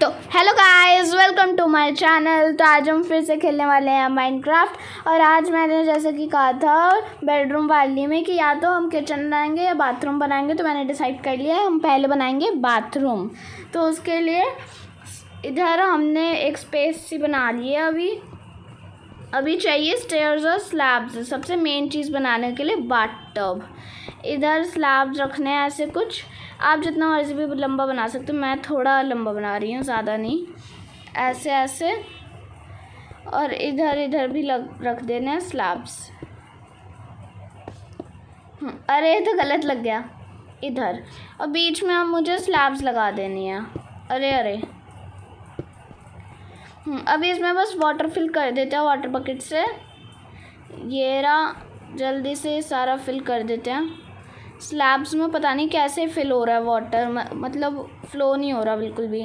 तो hello guys welcome to my channel तो आज हम फिर से खेलने वाले हैं माइनक्राफ्ट और आज मैंने जैसे कि कहा था बेडरूम वाली में कि या तो हम किचन बनाएँगे या बाथरूम बनाएँगे तो मैंने डिसाइड कर लिया है, हम पहले बनाएँगे बाथरूम तो उसके लिए इधर हमने एक स्पेस सी बना ली है अभी। अभी चाहिए स्टेयर्स और स्लैब्स सबसे मेन चीज़ बनाने के लिए बाट टब इधर स्लैब्स रखने हैं ऐसे कुछ। आप जितना मर्ज़ी भी लंबा बना सकते हो। मैं थोड़ा लंबा बना रही हूँ ज़्यादा नहीं। ऐसे ऐसे। और इधर इधर भी लग रख देने हैं स्लैब्स हम्म, अरे तो गलत लग गया। इधर। और बीच में आप मुझे स्लैब्स लगा देनी है। अरे अरे। अभी इसमें बस वाटर फिल कर देते हैं वाटर बकेट से। ये रहा, जल्दी से सारा फिल कर देते हैं। स्लैब्स में पता नहीं कैसे फिल हो रहा है वाटर मतलब फ्लो नहीं हो रहा बिल्कुल भी।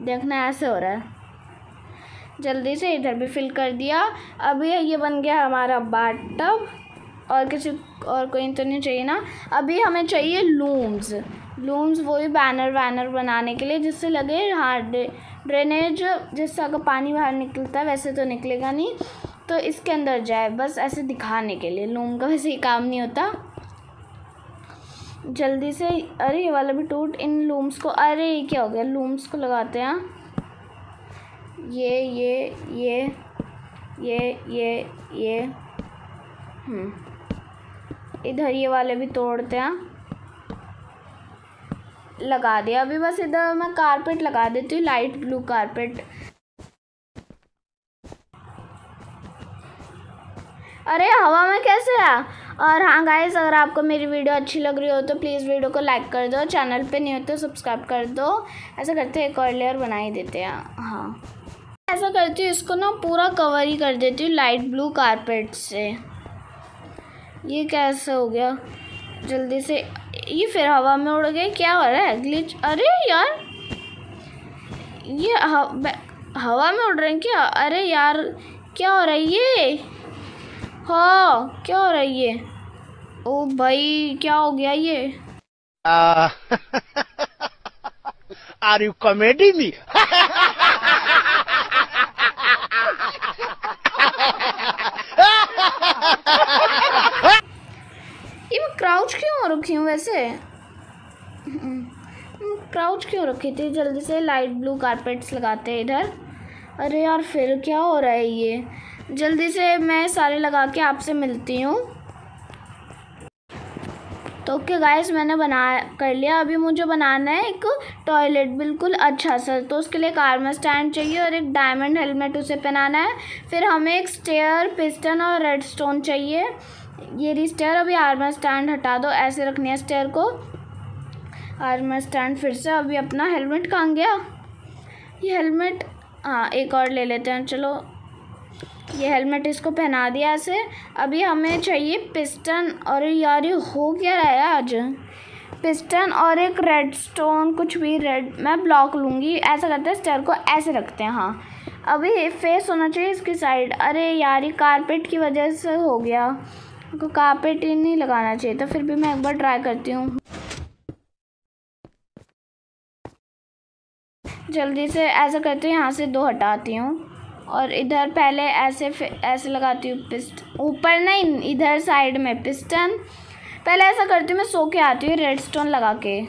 देखना ऐसे हो रहा है। जल्दी से इधर भी फिल कर दिया। अभी ये बन गया हमारा बाट टब और किसी, और कोई तो नहीं चाहिए ना। अभी हमें चाहिए लूम्स लूम्स वो बैनर वैनर बनाने के लिए, जिससे लगे हाँ ड्रेनेज जिससे अगर पानी बाहर निकलता है, वैसे तो निकलेगा नहीं। तो इसके अंदर जाए, बस ऐसे दिखाने के लिए। लूम का वैसे ही काम नहीं होता। जल्दी से, अरे ये वाला भी टूट, इन लूम्स को, अरे ये क्या हो गया? लूम्स को लगाते हैं। ये ये ये ये ये ये। हम्म। इधर ये वाले भी तोड़ते हैं। लगा दिया अभी बस इधर मैं कारपेट लगा देती हूँ लाइट ब्लू कारपेट अरे, हवा में कैसे है? और हाँ गाइस अगर आपको मेरी वीडियो अच्छी लग रही हो तो प्लीज़ वीडियो को लाइक कर दो चैनल पे नहीं हो तो सब्सक्राइब कर दो। ऐसा करते एक और लेयर बना ही देते हैं। हाँ। ऐसा करती हूँ, इसको ना पूरा कवर ही कर देती हूँ लाइट ब्लू कारपेट से। ये कैसे हो गया? जल्दी से ये फिर हवा में उड़ गए क्या हो रहा है? ग्लिच अरे यार, ये हवा में उड़ रहे हैं क्या? अरे यार, क्या हो रहा है ये? हाँ क्या हो रहा है ये? ओ भाई, क्या हो गया ये? आर यू कॉमेडी मी ये मैं क्राउच क्यों हो रखी हूँ वैसे। क्राउच क्यों रखी थी? जल्दी से लाइट ब्लू कारपेट्स लगाते हैं इधर। अरे यार, फिर क्या हो रहा है ये? जल्दी से मैं सारे लगा के आपसे मिलती हूँ। तो ओके गाइस मैंने बना, कर लिया। अभी मुझे बनाना है एक टॉयलेट बिल्कुल अच्छा सा। तो उसके लिए कार में स्टैंड चाहिए और एक डायमंड हेलमेट उसे पहनाना है। फिर हमें एक स्टेयर पिस्टन और रेड स्टोन चाहिए। ये रही स्टेयर अभी आर्मर स्टैंड हटा दो, ऐसे रखने स्टेयर को। आर्मर स्टैंड फिर से, अभी अपना हेलमेट कहाँ गया? ये हेलमेट हाँ एक और ले लेते हैं, चलो। ये हेलमेट इसको पहना दिया ऐसे। अभी हमें चाहिए पिस्टन और यार ये हो क्या रहा है आज? पिस्टन और एक रेड स्टोन कुछ भी रेड मैं ब्लॉक लूँगी। ऐसा करते हैं स्टेयर को ऐसे रखते हैं हाँ। अभी फेस होना चाहिए इसकी साइड अरे यार, ये कारपेट की वजह से हो गया। को कारपेट ही नहीं लगाना चाहिए तो फिर भी मैं एक बार ट्राई करती हूँ। जल्दी से ऐसा करती हूँ, यहाँ से दो हटाती हूँ और इधर पहले ऐसे ऐसे लगाती हूँ पिस्ट, ऊपर नहीं, इधर साइड में पिस्टन पहले ऐसा करती हूँ, मैं सो के आती हूँ रेड स्टोन लगा के।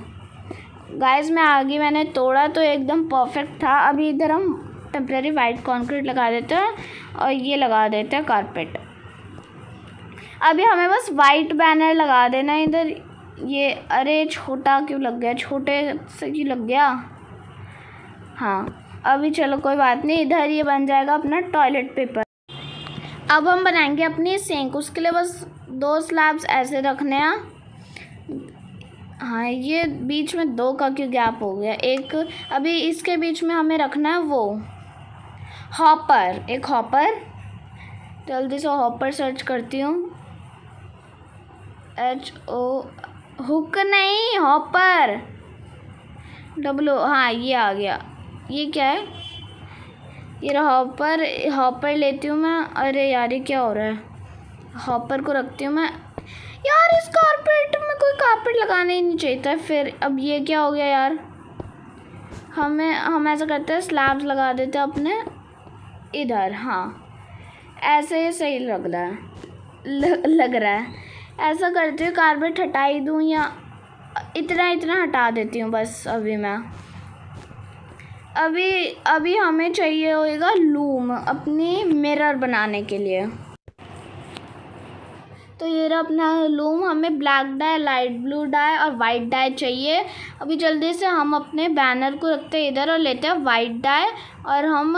गाइस मैं आगे मैंने तोड़ा तो एकदम परफेक्ट था, अभी इधर हम टेम्प्रेरी वाइट कॉन्क्रीट लगा देते हैं और ये लगा देते हैं कारपेट अभी हमें बस वाइट बैनर लगा देना इधर। ये, अरे छोटा क्यों लग गया? छोटे से क्यों लग गया? हाँ अभी चलो कोई बात नहीं, इधर ये बन जाएगा अपना टॉयलेट पेपर अब हम बनाएँगे अपनी सिंक उसके लिए बस दो स्लैब्स ऐसे रखने हैं। हाँ ये बीच में दो का क्यों गैप हो गया? एक, अभी इसके बीच में हमें रखना है वो। हॉपर एक हॉपर जल्दी से हॉपर सर्च करती हूँ। एच ओ हुक नहीं हॉपर डब्लो हाँ ये आ गया. ये क्या है? ये हॉपर हॉपर लेती हूँ मैं. अरे यार, ये क्या हो रहा है? हॉपर को रखती हूँ मैं. यार, इस कारपेट में कोई कारपेट लगाना ही नहीं चाहिए था. फिर अब ये क्या हो गया यार? हमें, हम ऐसा करते हैं स्लैब्स लगा देते हैं अपने. इधर हाँ. ऐसे ही सही लग रहा है. लग रहा है. ऐसा करती हूँ कारपेट हटा ही दूँ या इतना इतना हटा देती हूँ बस अभी मैं। अभी अभी हमें चाहिए होगा लूम अपनी मिरर बनाने के लिए। तो ये रहा अपना लूम, हमें black dye, light blue dye और वाइट डाई चाहिए। अभी जल्दी से हम अपने बैनर को रखते हैं इधर और लेते हैं वाइट डाई और हम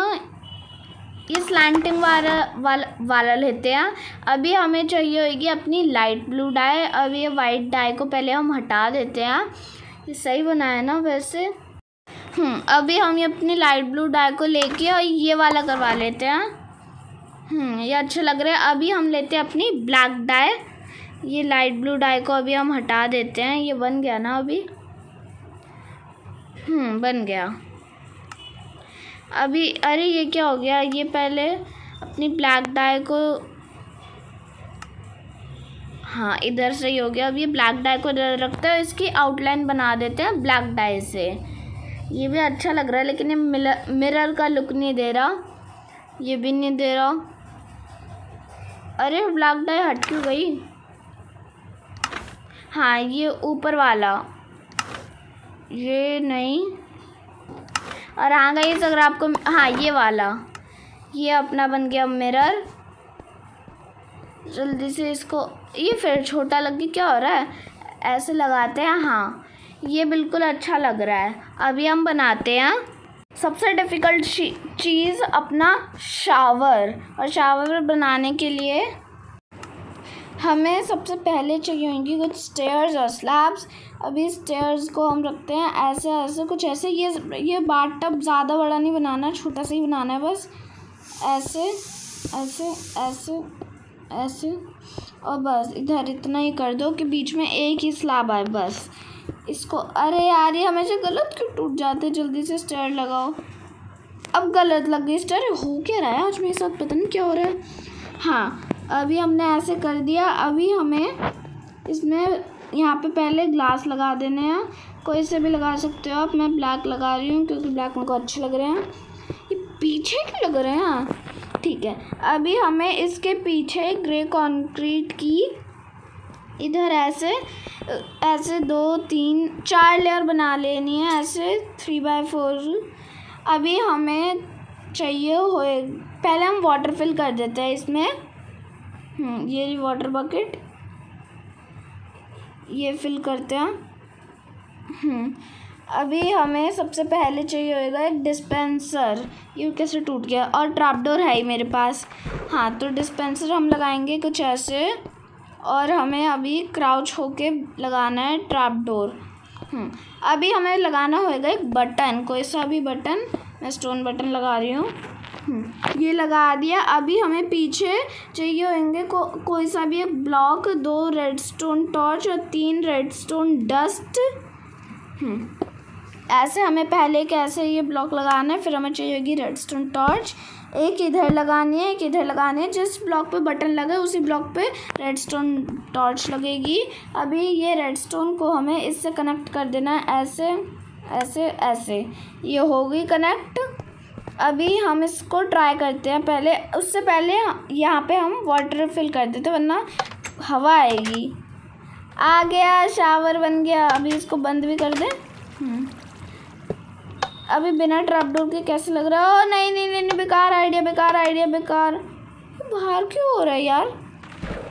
ये स्लैंटिंग वाला वाला वाला लेते हैं। अभी हमें चाहिए होगी अपनी लाइट ब्लू डाई अभी ये वाइट डाई को पहले हम हटा देते हैं। ये सही बनाया ना वैसे? हम्म, अभी हम ये अपनी लाइट ब्लू डाई को लेके और ये वाला करवा लेते हैं। हम्म, ये अच्छा लग रहा है। अभी हम लेते हैं अपनी ब्लैक डाई ये लाइट ब्लू डाई को अभी हम हटा देते हैं। ये बन गया ना अभी? हम्म बन गया। अभी, अरे ये क्या हो गया? ये पहले अपनी ब्लैक डाई को हाँ इधर से ही हो गया। अब ये ब्लैक डाई को इधर रखते हैं इसकी आउटलाइन बना देते हैं ब्लैक डाई से। ये भी अच्छा लग रहा है, लेकिन ये मिरर का लुक नहीं दे रहा। ये भी नहीं दे रहा। अरे ब्लैक डाई हट क्यों गई? हाँ ये ऊपर वाला। ये नहीं। और हाँ गई अगर आपको हाँ ये वाला। ये अपना बन गया मिरर जल्दी से इसको ये फिर छोटा लग के क्या हो रहा है? ऐसे लगाते हैं हाँ। ये बिल्कुल अच्छा लग रहा है। अभी हम बनाते हैं सबसे डिफ़िकल्ट चीज़, अपना शावर और शावर बनाने के लिए हमें सबसे पहले चाहिए होंगी कुछ स्टेयर्स और स्लैब्स अभी स्टेयर्स को हम रखते हैं, ऐसे ऐसे, कुछ ऐसे। ये ये बाट टब ज़्यादा बड़ा नहीं बनाना, छोटा सा ही बनाना है बस। ऐसे ऐसे ऐसे ऐसे। और बस, इधर इतना ही कर दो कि बीच में एक ही स्लैब आए, बस। इसको, अरे यार, ये हमेशा गलत क्यों टूट जाते जल्दी से स्टेयर लगाओ। अब गलत लग गई। स्टेयर हो क्या रहा है आज मेरे साथ? पता नहीं क्या हो रहा है। हाँ अभी हमने ऐसे कर दिया, अभी हमें इसमें यहाँ पे पहले ग्लास लगा देने हैं। कोई से भी लगा सकते हो आप, मैं ब्लैक लगा रही हूँ क्योंकि ब्लैक मेरे को अच्छे लग रहे हैं। ये पीछे क्यों लग रहे हैं? ठीक है, अभी हमें इसके पीछे ग्रे कंक्रीट की इधर ऐसे ऐसे दो, तीन, चार लेयर बना लेनी है, ऐसे थ्री बाय फोर अभी हमें चाहिए हो पहले हम वाटर फिल कर देते हैं इसमें। हम्म, ये वाटर बकेट ये फिल करते हैं. हम्म, अभी हमें सबसे पहले चाहिए होगा एक डिस्पेंसर ये कैसे टूट गया? और ट्रैपडोर है ही मेरे पास. हाँ तो डिस्पेंसर हम लगाएँगे कुछ ऐसे. और हमें अभी क्राउच होके लगाना है ट्रैपडोर हम्म, अभी हमें लगाना होगा एक बटन कोई सा भी बटन मैं स्टोन बटन लगा रही हूँ. ये लगा दिया। अभी हमें पीछे चाहिए होंगे को, कोई सा भी एक ब्लॉक दो रेड स्टोन टॉर्च और तीन रेड स्टोन डस्ट ऐसे हमें पहले कैसे ये ब्लॉक लगाना है? फिर हमें चाहिए होगी रेड स्टोन टॉर्च एक इधर लगानी है एक इधर लगानी है। जिस ब्लॉक पे बटन लगे उसी ब्लॉक पे रेड स्टोन टॉर्च लगेगी। अभी ये रेड स्टोन को हमें इससे कनेक्ट कर देना है। ऐसे ऐसे ऐसे। ये होगी कनेक्ट अभी हम इसको ट्राई करते हैं। पहले, उससे पहले यहाँ पे हम वाटर फिल कर देते वरना हवा आएगी। आ गया शावर बन गया। अभी इसको बंद भी कर दें। हम्म। अभी बिना ट्रैपडोर के कैसे लग रहा है? ओ नहीं नहीं नहीं बेकार आइडिया बेकार आइडिया बेकार। बाहर क्यों हो रहा है यार?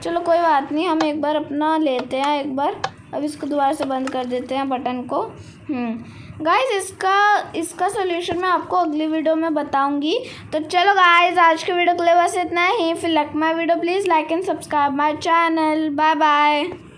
चलो, कोई बात नहीं, हम एक बार अपना लेते हैं, एक बार। अब इसको दोबारा से बंद कर देते हैं बटन को। हम्म। इसका इसका सोल्यूशन मैं आपको अगली वीडियो में बताऊँगी। तो चलो गाइज़ आज के वीडियो के लिए बस इतना ही। फिर like my video please like and subscribe my channel bye bye